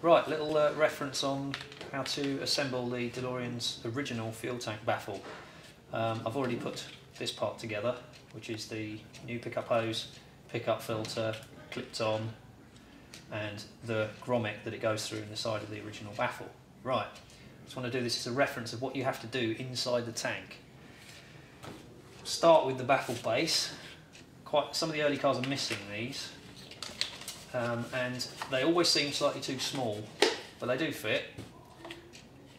Right, little uh, reference on how to assemble the DeLorean's original fuel tank baffle. Um, I've already put this part together, which is the new pickup hose, pickup filter, clipped on, and the grommet that it goes through in the side of the original baffle. Right, just want to do this as a reference of what you have to do inside the tank. Start with the baffle base. Quite some of the early cars are missing these, um, and they always seem slightly too small, but they do fit.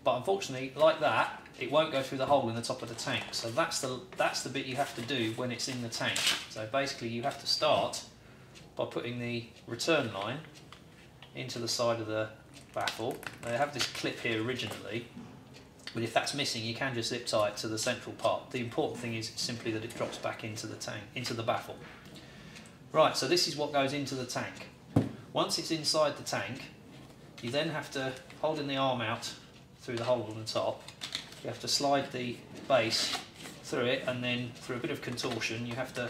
But unfortunately, like that, it won't go through the hole in the top of the tank. So that's the that's the bit you have to do when it's in the tank. So basically, you have to start by putting the return line into the side of the baffle. They have this clip here originally, but if that's missing, you can just zip tie it to the central part. The important thing is simply that it drops back into the tank, into the baffle. Right, so this is what goes into the tank. Once it's inside the tank, you then have to, holding the arm out through the hole on the top, you have to slide the base through it and then through a bit of contortion you have to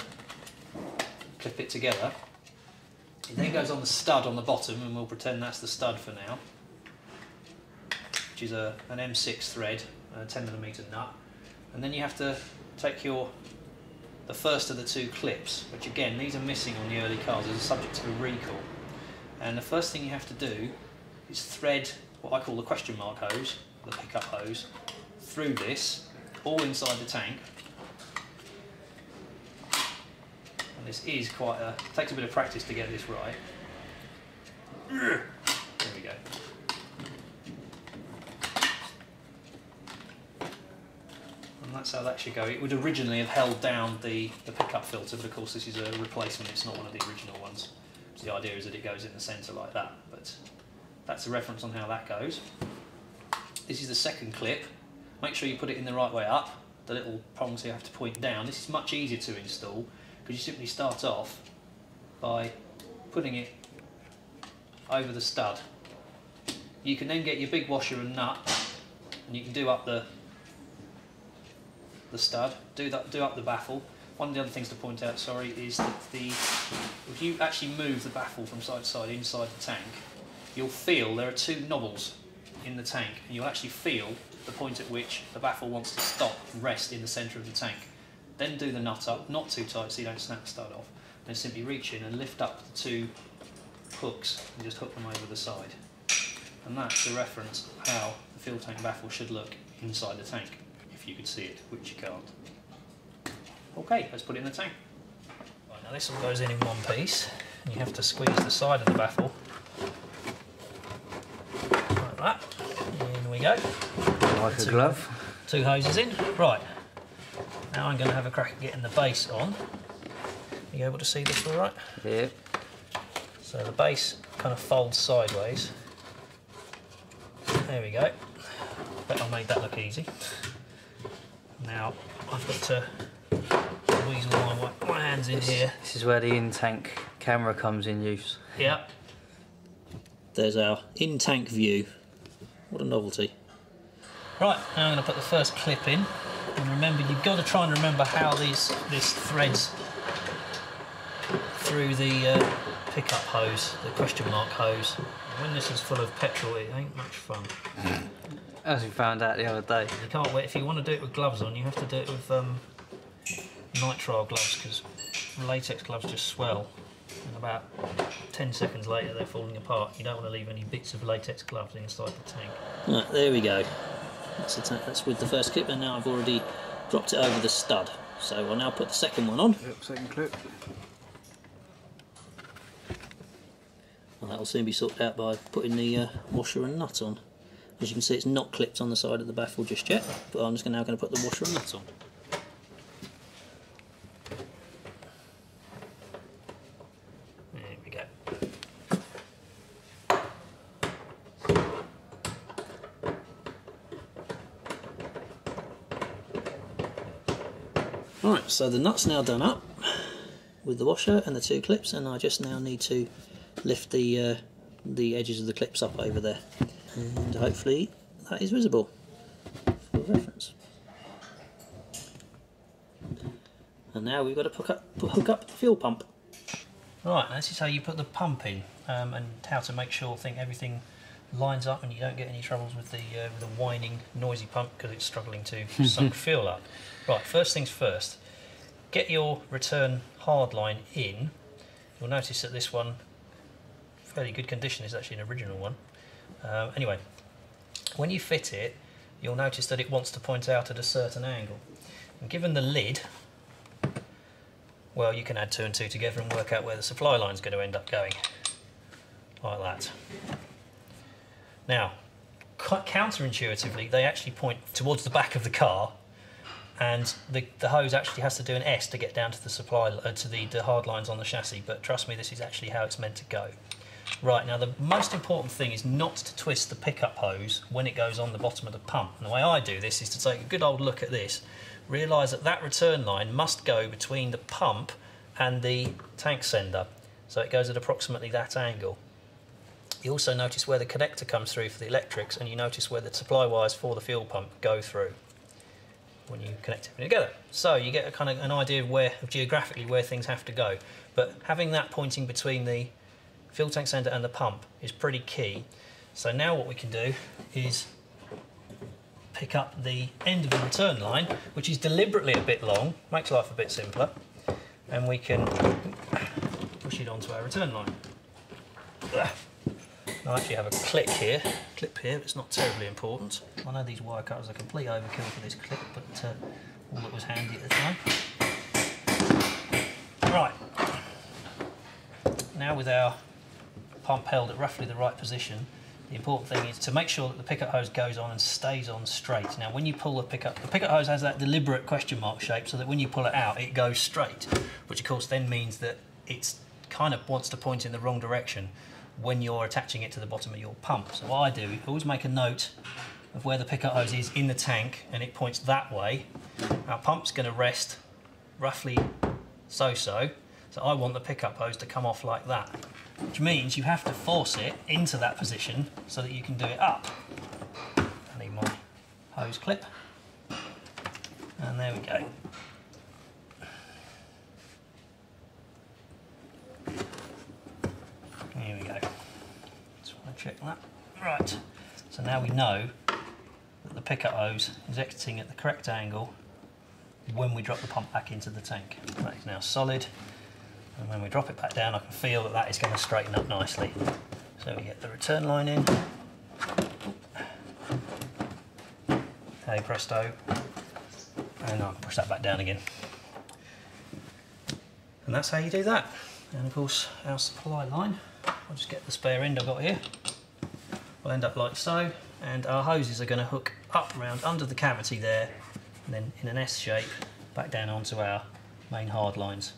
clip it together. It then goes on the stud on the bottom and we'll pretend that's the stud for now, which is a, an M6 thread, a 10mm nut. And then you have to take your the first of the two clips, which again these are missing on the early cars as a subject to a recall. And the first thing you have to do is thread what I call the question mark hose, the pickup hose, through this, all inside the tank. And this is quite a, takes a bit of practice to get this right. There we go. And that's how that should go. It would originally have held down the, the pickup filter, but of course this is a replacement, it's not one of the original ones. So the idea is that it goes in the centre like that, but that's a reference on how that goes. This is the second clip. Make sure you put it in the right way up. The little prongs you have to point down. This is much easier to install because you simply start off by putting it over the stud. You can then get your big washer and nut and you can do up the the stud, do that do up the baffle. One of the other things to point out, sorry, is that the if you actually move the baffle from side to side inside the tank, you'll feel there are two knobbles in the tank and you'll actually feel the point at which the baffle wants to stop and rest in the centre of the tank. Then do the nut up, not too tight so you don't snap stud off. Then simply reach in and lift up the two hooks and just hook them over the side. And that's the reference how the fuel tank baffle should look inside the tank, if you could see it, which you can't. Okay, let's put it in the tank. Right, now this all goes in in one piece, and you have to squeeze the side of the baffle like that. In we go. Like a glove. Two hoses in. Right. Now I'm going to have a crack at getting the base on. Are you able to see this all right? Yeah. So the base kind of folds sideways. There we go. Bet I made that look easy. Now I've got to weasel my, my hands in here. This is where the in-tank camera comes in use. Yeah. There's our in-tank view. What a novelty. Right, now I'm going to put the first clip in. And remember, you've got to try and remember how these this threads through the uh, pickup hose, the question mark hose. When this is full of petrol, it ain't much fun. As we found out the other day. You can't wait. If you want to do it with gloves on, you have to do it with um, nitrile gloves because latex gloves just swell. And about 10 seconds later, they're falling apart. You don't want to leave any bits of latex gloves inside the tank. Right, there we go. That's, the ta- that's with the first clip, and now I've already dropped it over the stud. So I'll now put the second one on. Yep, second clip. Well, that'll soon be sorted out by putting the uh, washer and nut on. As you can see, it's not clipped on the side of the baffle just yet, but I'm just now going to put the washer and nut on. There we go. Right, so the nut's now done up with the washer and the two clips, and I just now need to lift the uh, the edges of the clips up over there, and hopefully that is visible for reference. And now we've got to hook up, hook up the fuel pump. Right, this is how you put the pump in, um, and how to make sure think everything lines up and you don't get any troubles with the uh, with the whining, noisy pump because it's struggling to suck fuel up. Right, first things first. Get your return hard line in. You'll notice that this one, fairly good condition, is actually an original one. Um, anyway, when you fit it, you'll notice that it wants to point out at a certain angle. And given the lid, well, you can add two and two together and work out where the supply line is going to end up going, like that. Now, counterintuitively, they actually point towards the back of the car, and the, the hose actually has to do an S to get down to the supply uh, to the, the hard lines on the chassis. But trust me, this is actually how it's meant to go. Right now, the most important thing is not to twist the pickup hose when it goes on the bottom of the pump. And the way I do this is to take a good old look at this, realise that that return line must go between the pump and the tank sender. So it goes at approximately that angle. You also notice where the connector comes through for the electrics, and you notice where the supply wires for the fuel pump go through when you connect it together. So you get a kind of an idea of where, of geographically, where things have to go. But having that pointing between the fuel tank sender and the pump is pretty key. So now what we can do is pick up the end of the return line, which is deliberately a bit long, makes life a bit simpler, and we can push it onto our return line. I actually have a clip here, clip here, it's not terribly important. I know these wire cutters are complete overkill for this clip, but uh, all that was handy at the time. Right, now with our pump held at roughly the right position, the important thing is to make sure that the pickup hose goes on and stays on straight. Now when you pull the pickup, the pickup hose has that deliberate question mark shape so that when you pull it out it goes straight, which of course then means that it's kind of wants to point in the wrong direction when you're attaching it to the bottom of your pump. So what I do, I always make a note of where the pickup hose is in the tank and it points that way. Our pump's going to rest roughly so-so, so I want the pickup hose to come off like that, which means you have to force it into that position so that you can do it up. I need my hose clip, and there we go. Here we go. Just want to check that. Right, so now we know that the pickup hose is exiting at the correct angle when we drop the pump back into the tank. That is now solid, and when we drop it back down, I can feel that that is going to straighten up nicely. So we get the return line in. Hey presto, and I'll push that back down again. And that's how you do that. And of course, our supply line, I'll just get the spare end I've got here. Will end up like so, and our hoses are going to hook up round under the cavity there, and then in an S shape back down onto our main hard lines.